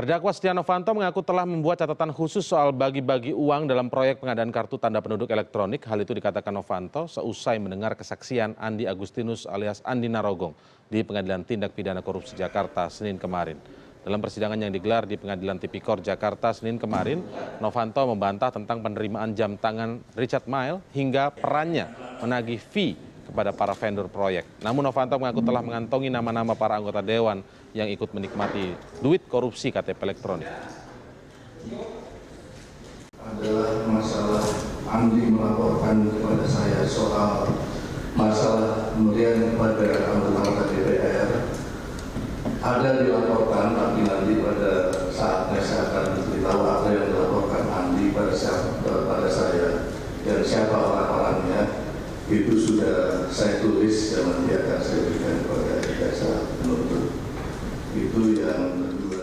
Terdakwa Setia Novanto mengaku telah membuat catatan khusus soal bagi-bagi uang dalam proyek pengadaan kartu tanda penduduk elektronik. Hal itu dikatakan Novanto seusai mendengar kesaksian Andi Agustinus alias Andi Narogong di Pengadilan Tindak Pidana Korupsi Jakarta Senin kemarin. Dalam persidangan yang digelar di Pengadilan Tipikor Jakarta Senin kemarin, Novanto membantah tentang penerimaan jam tangan Richard Mile hingga perannya menagih fee kepada para vendor proyek. Namun Novanto mengaku telah mengantongi nama-nama para anggota dewan yang ikut menikmati duit korupsi KTP elektronik. Adalah masalah Andi melaporkan kepada saya soal masalah pemberian kepada anggota DPR ada dilaporkan tapi nanti pada saatnya saya akan beritahu apa yang dilaporkan Andi pada, pada saya dan siapa orang-orangnya itu sudah saya tulis dan nanti akan saya berikan kepada jaksa penuntut. Itu yang kedua.